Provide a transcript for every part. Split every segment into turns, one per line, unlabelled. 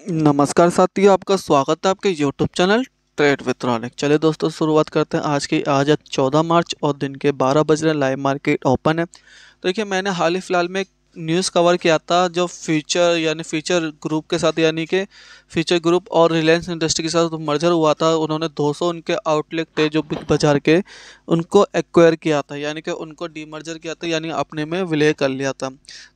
नमस्कार साथियों, आपका स्वागत है आपके YouTube channel trade with Ronik चलिए दोस्तों, शुरुआत करते हैं आज की। आज है चौदह मार्च और दिन के बारह बज रहे लाइव मार्केट ओपन है। देखिए, मैंने हाल ही फ़िलहाल में न्यूज़ कवर किया था जो फ्यूचर यानी फ्यूचर ग्रुप के साथ, यानी कि फ्यूचर ग्रुप और रिलायंस इंडस्ट्री के साथ मर्जर हुआ था। उन्होंने 200 उनके आउटलेट थे जो बिग बाज़ार के, उनको एक्वायर किया था। यानी कि उनको डीमर्जर किया था, यानी अपने में विलय कर लिया था।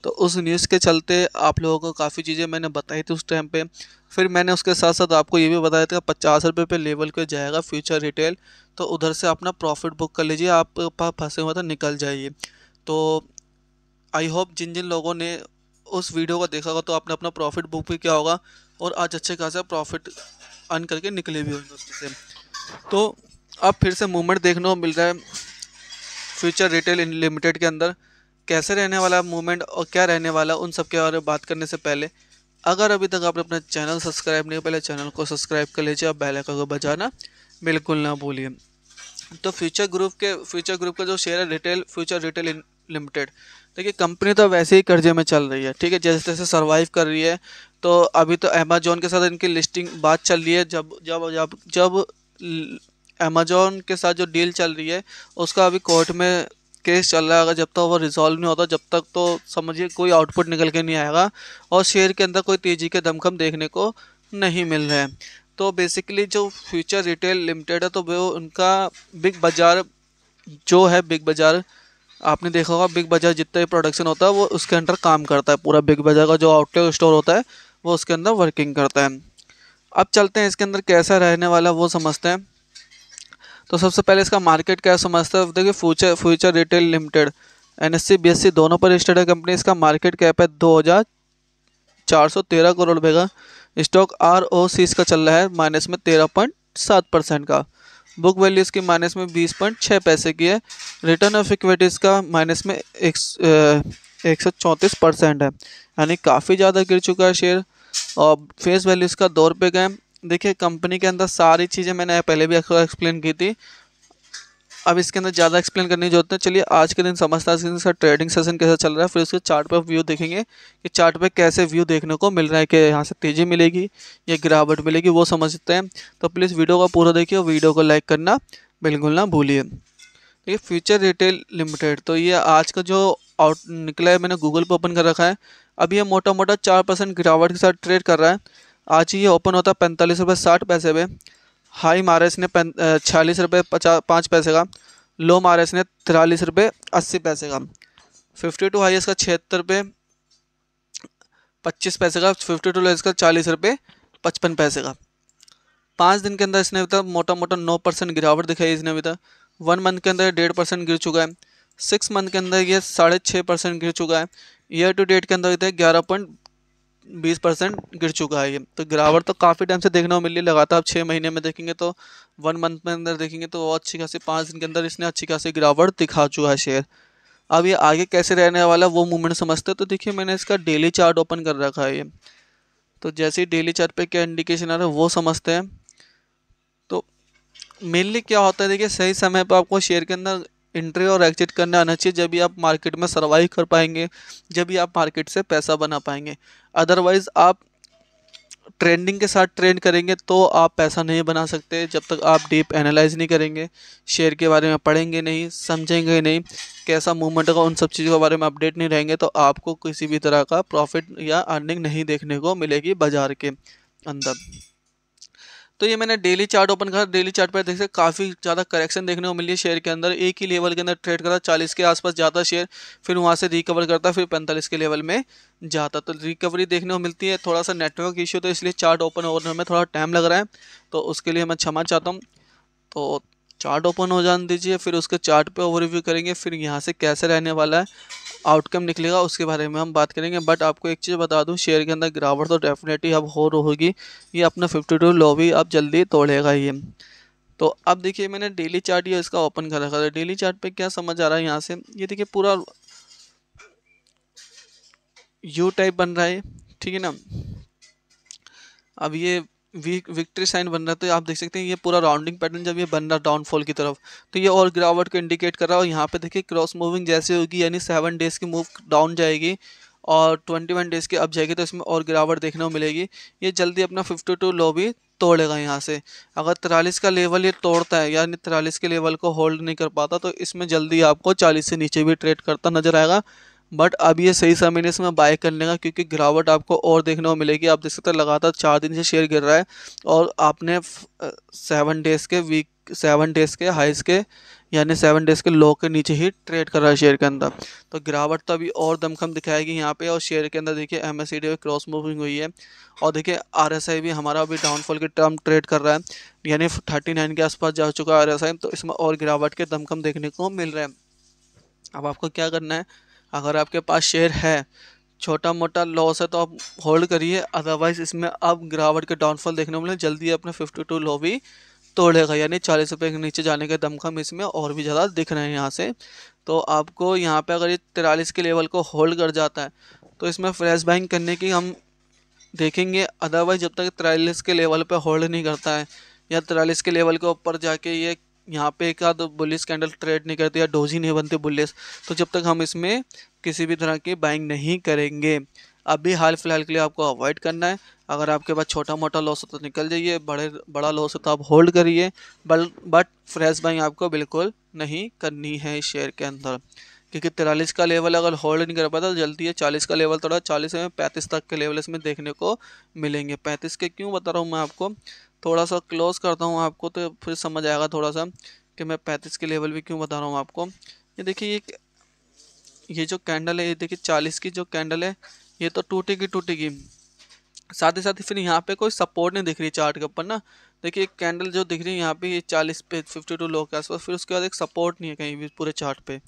तो उस न्यूज़ के चलते आप लोगों को काफ़ी चीज़ें मैंने बताई थी उस टाइम पर फिर मैंने उसके साथ साथ आपको ये भी बताया था, पचास रुपये पे लेवल पे जाएगा फ्यूचर रिटेल तो उधर से अपना प्रॉफिट बुक कर लीजिए, आप फंसे हुए तो निकल जाइए। तो आई होप जिन जिन लोगों ने उस वीडियो को देखा होगा तो आपने अपना प्रॉफिट बुक भी किया होगा और आज अच्छे खासा प्रॉफिट अर्न करके निकले भी होंगे उसमें से। तो अब फिर से मूवमेंट देखने को मिल रहा है फ्यूचर रिटेल लिमिटेड के अंदर। कैसे रहने वाला मूवमेंट और क्या रहने वाला उन सब के बारे में बात करने से पहले, अगर अभी तक आपने अपना चैनल सब्सक्राइब नहीं पहले चैनल को सब्सक्राइब कर लीजिए और बेल आइकन को बजाना बिल्कुल ना भूलिए। तो फ्यूचर ग्रुप के फ्यूचर ग्रुप का जो शेयर है रिटेल फ्यूचर रिटेल लिमिटेड देखिए कंपनी तो वैसे ही कर्जे में चल रही है, ठीक है? जैसे जैसे सर्वाइव कर रही है तो अभी तो अमेजोन के साथ इनकी लिस्टिंग बात चल रही है, जब जब जब जब अमेजोन के साथ जो डील चल रही है, उसका अभी कोर्ट में केस चल रहा है, अगर जब तक वो रिजॉल्व नहीं होता, जब तक तो समझिए कोई आउटपुट निकल के नहीं आएगा, और शेयर के अंदर कोई तेज़ी के दमखम देखने को नहीं मिल रहे हैं। तो बेसिकली जो फ्यूचर रिटेल लिमिटेड है तो वो उनका बिग बाज़ार जो है बिग बाज़ार आपने देखा होगा बिग बाज़ार जितना भी प्रोडक्शन होता है, वो उसके अंडर काम करता है। पूरा बिग बाज़ार का जो आउटलेट स्टोर होता है, वो उसके अंदर वर्किंग करता है। अब चलते हैं इसके अंदर कैसा रहने वाला वो समझते हैं। तो सबसे पहले इसका मार्केट क्या समझते हैं देखिए future future retail limited N S C दोनों पर लिस्टेड है कंपनी इसका मार्केट कैप है दो हज़ार चार सौ तेरह करोड़ रुपये का। स्टॉक आर ओ सी इसका चल रहा है माइनस में तेरह पॉइंट सात परसेंट का। बुक वैल्यूज़ की माइनस में बीस पॉइंट छः पैसे की है। रिटर्न ऑफ़ इक्विटीज़ का माइनस में एक एक सौ चौंतीस परसेंट है। यानी काफ़ी ज़्यादा गिर चुका है शेयर। और फेस वैल्यूज़ का दो रुपये का है। देखिए, कंपनी के अंदर सारी चीज़ें मैंने पहले भी एक्सप्लेन की थी। अब इसके अंदर ज़्यादा एक्सप्लेन करने की ज़रूरत है चलिए, आज के दिन समझता है इसका ट्रेडिंग सेशन कैसा चल रहा है, फिर उसके चार्ट पर व्यू देखेंगे कि चार्ट पे कैसे व्यू देखने को मिल रहा है कि यहाँ से तेज़ी मिलेगी या गिरावट मिलेगी, वो समझते हैं। तो प्लीज़ वीडियो का पूरा देखिए और वीडियो को लाइक करना बिल्कुल ना भूलिए। देखिए फ्यूचर रिटेल लिमिटेड तो ये आज का जो आउट निकला है, मैंने गूगल पर ओपन कर रखा है। अभी ये मोटा मोटा चार परसेंट गिरावट के साथ ट्रेड कर रहा है। आज ये ओपन होता है पैंतालीस रुपये साठ पैसे पे। हाई मारा ने छियालीस रुपये पचास पाँच पैसे का। लो मारा ने तिरालीस रुपये अस्सी पैसे का। फिफ्टी टू हाई इसका छिहत्तर रुपये पच्चीस पैसे का। फिफ्टी टू लो इसका चालीस रुपये पचपन पैसे का। पाँच दिन के अंदर इसने अभी तक मोटा मोटा नौ परसेंट गिरावट दिखाई इसने अभी तक वन मंथ के अंदर डेढ़ परसेंट गिर चुका है। सिक्स मंथ के अंदर ये साढ़े छः परसेंट गिर चुका है। ईयर टू डेट के अंदर इधर ग्यारह पॉइंट बीस परसेंट गिर चुका है ये। तो गिरावट तो काफ़ी टाइम से देखने को मिल रही है, लगातार छः महीने में देखेंगे तो वन मंथ में अंदर देखेंगे तो अच्छी खासी, पाँच दिन के अंदर इसने अच्छी खासी गिरावट दिखा चुका है शेयर अब ये आगे कैसे रहने वाला वो मूवमेंट समझते हैं। तो देखिए, मैंने इसका डेली चार्ट ओपन कर रखा है ये। तो जैसे ही डेली चार्ट पे क्या इंडिकेशन आ रहा है, वो समझते हैं। तो मेनली क्या होता है, देखिए, सही समय पर आपको शेयर के अंदर एंट्री और एग्जिट करने आना चाहिए जब भी आप मार्केट में सर्वाइव कर पाएँगे, जब भी आप मार्केट से पैसा बना पाएँगे। अदरवाइज़ आप ट्रेंडिंग के साथ ट्रेंड करेंगे तो आप पैसा नहीं बना सकते जब तक आप डीप एनालाइज नहीं करेंगे शेयर के बारे में पढ़ेंगे नहीं, समझेंगे नहीं, कैसा मूवमेंट होगा, उन सब चीज़ों के बारे में अपडेट नहीं रहेंगे तो आपको किसी भी तरह का प्रॉफिट या अर्निंग नहीं देखने को मिलेगी बाज़ार के अंदर। तो ये मैंने डेली चार्ट ओपन करा। डेली चार्ट पर देख सकते काफ़ी ज़्यादा करेक्शन देखने को मिली है शेयर के अंदर। एक ही लेवल के अंदर ट्रेड करा चालीस के आसपास जाता शेयर फिर वहाँ से रिकवर करता, फिर पैंतालीस के लेवल में जाता। तो रिकवरी देखने को मिलती है, थोड़ा सा नेटवर्क इश्यू तो इसलिए चार्ट ओपन होने में थोड़ा टाइम लग रहा है। तो उसके लिए मैं क्षमा चाहता हूँ। तो चार्ट ओपन हो जाने दीजिए, फिर उसके चार्ट पे ओवरव्यू करेंगे, फिर यहाँ से कैसे रहने वाला है। आउटकम निकलेगा, उसके बारे में हम बात करेंगे। बट आपको एक चीज़ बता दूँ शेयर के अंदर गिरावट तो डेफिनेटली अब हो होगी। ये अपना फिफ्टी टू लो भी अब जल्दी तोड़ेगा ये। तो अब देखिए, मैंने डेली चार्ट ये इसका ओपन कर रखा था। डेली चार्ट पे क्या समझ आ रहा है यहाँ से? ये देखिए, पूरा यू टाइप बन रहा है, ठीक है ना? अब ये विक्ट्री साइन बन रहा है तो आप देख सकते हैं ये पूरा राउंडिंग पैटर्न जब ये बन रहा है डाउनफॉल की तरफ़ तो ये और गिरावट को इंडिकेट कर रहा है, और यहाँ पे देखिए क्रॉस मूविंग जैसे होगी, यानी सेवन डेज़ की मूव डाउन जाएगी, और ट्वेंटी वन डेज़ की अब जाएगी तो इसमें और गिरावट देखने को मिलेगी। ये जल्दी अपना फिफ्टी टू लो भी तोड़ेगा यहाँ से। अगर तिरालीस का लेवल ये तोड़ता है, यानी तिरालीस के लेवल को होल्ड नहीं कर पाता तो इसमें जल्दी आपको चालीस से नीचे भी ट्रेड करता नज़र आएगा। बट अब ये सही समय नहीं इसमें बाय करने का क्योंकि गिरावट आपको और देखने को मिलेगी। आप देख सकते हैं लगातार चार दिन से शेयर गिर रहा है और आपने सेवन डेज़ के वीक सेवन डेज़ के हाइस के, यानी सेवन डेज़ के लो के नीचे ही ट्रेड कर रहा है शेयर के अंदर। तो गिरावट तो अभी और दमखम दिखाएगी यहाँ पे और शेयर के अंदर देखिए एम एस क्रॉस मूविंग हुई है और देखिए आर एस आई भी हमारा अभी डाउनफॉल के टर्म ट्रेड कर रहा है, यानी थर्टी नाइन के आसपास जा चुका है आर एस आई तो इसमें और गिरावट के दमखम देखने को मिल रहे हैं। अब आपको क्या करना है? अगर आपके पास शेयर है छोटा मोटा लॉस है तो आप होल्ड करिए अदरवाइज़ इसमें अब गिरावट के डाउनफॉल देखने को मिले, जल्दी अपने फिफ्टी टू लो भी तोड़ेगा, यानी चालीस रुपये के नीचे जाने के दमखम इसमें और भी ज़्यादा दिख रहे हैं यहाँ से। तो आपको यहाँ पे अगर ये तिरालीस के लेवल को होल्ड कर जाता है तो इसमें फ्रेश बाइंग करने की हम देखेंगे। अदरवाइज़ जब तक तिरालीस के लेवल पे होल्ड नहीं करता है, या तिरालीस के लेवल के ऊपर जाके ये यहाँ पे एक आध बुलिस कैंडल ट्रेड नहीं करती या डोजी नहीं बनती बुलिस तो जब तक हम इसमें किसी भी तरह की बाइंग नहीं करेंगे, अभी हाल फ़िलहाल के लिए आपको अवॉइड करना है। अगर आपके पास छोटा मोटा लॉस हो तो निकल जाइए, बड़े, बड़ा लॉस हो तो आप होल्ड करिए। बल बट फ्रेश बाइंग आपको बिल्कुल नहीं करनी है इस शेयर के अंदर। क्योंकि तिरालीस का लेवल अगर होल्ड नहीं कर पाता तो जल्दी है चालीस का लेवल थोड़ा चालीस में, पैंतीस तक के लेवल इसमें देखने को मिलेंगे। पैंतीस के क्यों बता रहा हूँ मैं आपको? थोड़ा सा क्लोज करता हूँ आपको तो फिर समझ आएगा थोड़ा सा कि मैं पैंतीस के लेवल भी क्यों बता रहा हूँ आपको। ये देखिए, ये ये जो कैंडल है, ये देखिए चालीस की जो कैंडल है, ये तो टूटेगी टूटेगी। साथ ही साथ फिर यहाँ पे कोई सपोर्ट नहीं दिख रही चार्ट के ऊपर ना। देखिए, एक कैंडल जो दिख रही है यहाँ पे, ये चालीस पे फिफ्टी टू लो के आसपास, फिर उसके बाद एक सपोर्ट नहीं है कहीं भी पूरे चार्ट पे।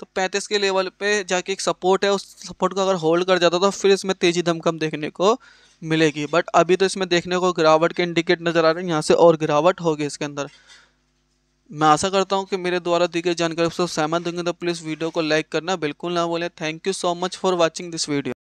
तो पैंतीस के लेवल पे जाके एक सपोर्ट है, उस सपोर्ट को अगर होल्ड कर जाता तो फिर इसमें तेज़ी धमकम देखने को मिलेगी। बट अभी तो इसमें देखने को गिरावट के इंडिकेट नज़र आ रहे हैं। यहाँ से और गिरावट होगी इसके अंदर। मैं आशा करता हूँ कि मेरे द्वारा दी गई जानकारी सहमत होंगे तो प्लीज़ वीडियो को लाइक करना, बिल्कुल ना बोले thank you so much for watching this video